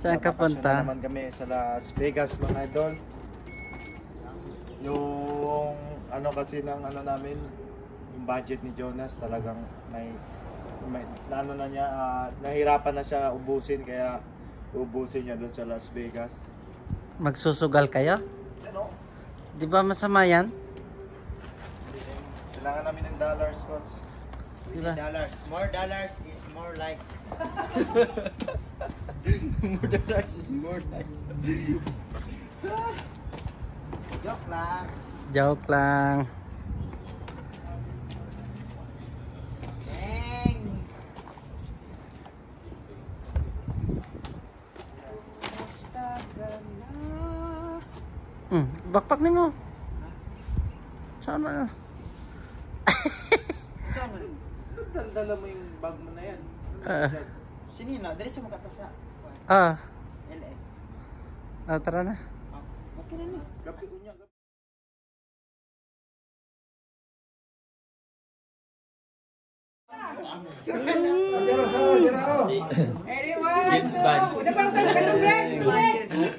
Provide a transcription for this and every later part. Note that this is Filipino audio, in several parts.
Saan ka punta? na naman kami sa Las Vegas mga idol. Yung ano kasi ng ano namin, yung budget ni Jonas talagang may, may ano na niya, ah, nahirapan na siya ubusin kaya ubusin niya doon sa Las Vegas. Magsusugal kayo? Ano? Di ba masama yan? Kailangan namin ng dollars, coach. Di ba? Dollars. More dollars is more life. More dollars is more Joke lang. Joke lang. Dang. Hmm, backpack ni mo. Saan na? Dala mo yung bag mo na yan. Ah. Sinino? Dali sa makatasa. Ah, LA. ah, tara na. Oh, okay na ni. Gabi ko niya. gabi. James Bond.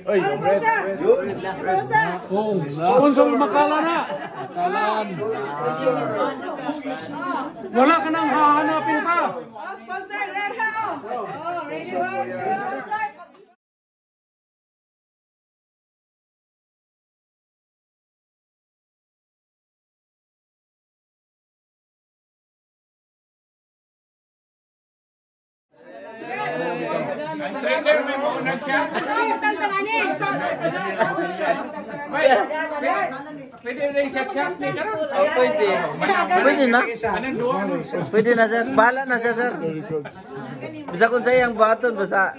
Oy, yung red. Sponsor makala na. Makalan. Wala ka nang hahanapin pa. Sponsor, Red House! Oh, ready one, Ang trainer may maunang siya. Pwede rin siya chat ni karon. Oh, pwede. Pwede na. Anong duwa mo? Pwede na sir. Bahala na siya sir. Bisa kung sa'yo ang baton, basta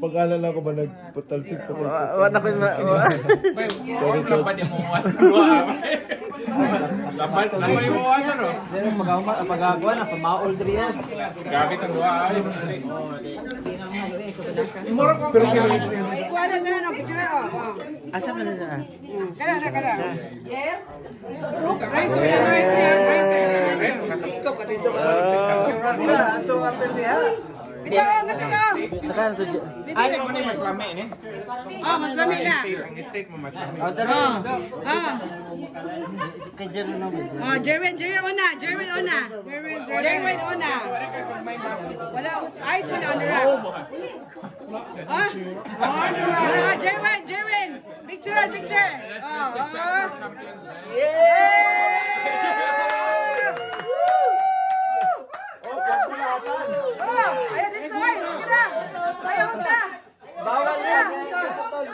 Pag-alala ko ba nagpatalsik pa wa- wala ko ma... wa- Huwag lang ba di mo uwas ng duwa? Laban, laban yung uwas ano? Magagawa na, pamaol diri yan. Gamit ang duwa ay. Kuha na na ng picture, oh. oh. Asa ba na siya? Kada na, kada. Bitaw, ang ganda ka. Naka na to. dyan. Ay, mo ni mas lami ni. Oh, mas lami na. Ang state mo mas lami. Oh, tara. Oh, Kay Jero na mo. oh, Jerwin, Jerwin una, Jerwin una. Jerwin una. Wala, eyes mo na on the rocks. Oh, oh, Jerwin, Jerwin. Picture, picture. Oh, oh. Oh, ayan, this way. Sige na. Ayaw hunta. Bawal yan.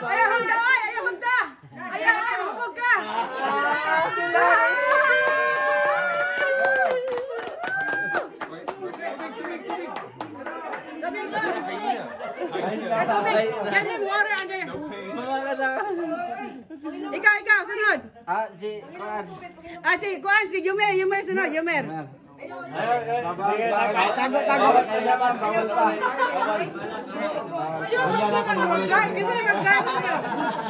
Ayaw hunta, oy. Ayaw hunta. Ayaw, ayaw, hubog ka. Sabi mo. Ito, may, can you water under? Mga ka na. Ikaw, ikaw, sunod. Ah, si Kuan. Ah, si, kuan, si Yumer, Yumer, sunod, Yumer. Tago, tago. Kasi nag-drive na.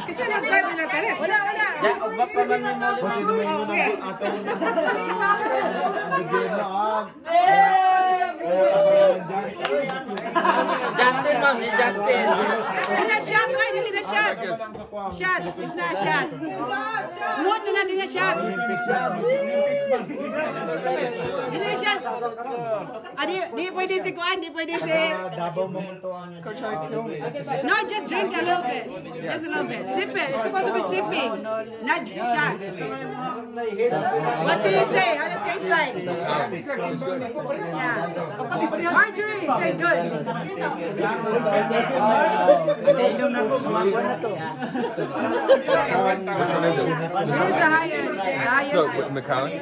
Kasi nag-drive na ka rin. Wala, wala. Ya, ubak pa man mo mo. Okay. Justin ma'am, si Justin. Hindi na shot, oy, hindi Shot, it's not shot. Smooth na hindi na shot. Hindi na shot. Ah, di, di pwede si Kuan, di pwede si... No, just drink a little bit. Just a little bit. Sip it. It's supposed to be sipping, not shot. What do you say? How does it taste like? Yeah. Marjorie, say good. Which one is it? This is the highest. The. Look, with Macallan.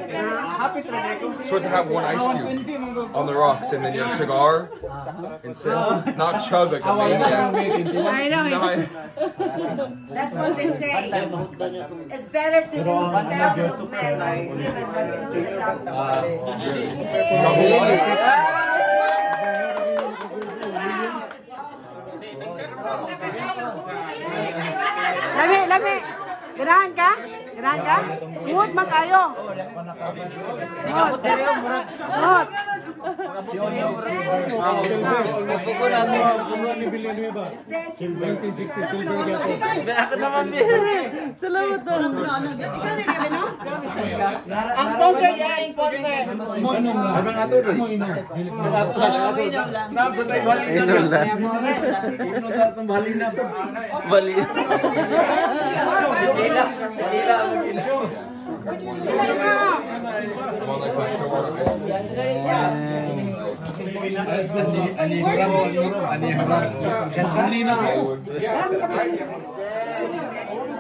supposed to have one ice cube on the rocks and then your cigar and sip. Not chug like a maniac. I know. That's what they say. It's better to lose a thousand men than women than lose a thousand. Lami, lami. Ganahan ka? Ganahan ka? Smooth man kayo. Smooth. Smooth. Ako naman, Salamat Ang sponsor niya, ang sponsor. Abang ato rin. Nam sa tayo bali na. Inon lang. Inon ta tong bali na. Bali. One like my short. Ani haram. Ani haram. Bali na? Ako lang si Mukha para sunod.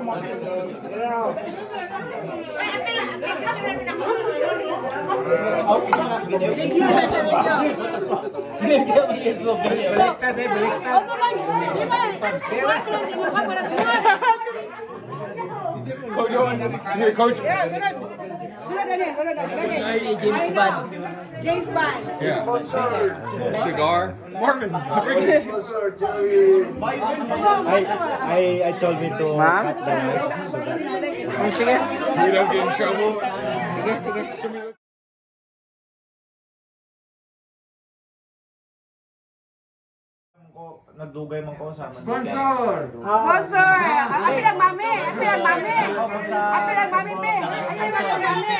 Coach Owen. Here, coach. James Bond. James Bond. Yeah. Cigar. Marvin. I, I, I told me to Ma'am? cut the mic so that Sige. You don't get in trouble. Sige, sige. Ko nagdugay man ko sa Sponsor. Sponsor. Ang pilang mami. Ang pilang mami. Ang pilang mami, pe. Ang pilang mami.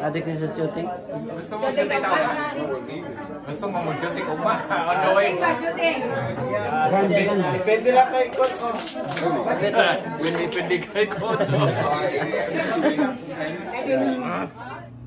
Adik ni sa shooting. Gusto mo. Gusto mo mo siya dito ba? Ano Shooting ba, shooting? Depende lang kay coach. Hindi pwede kay coach.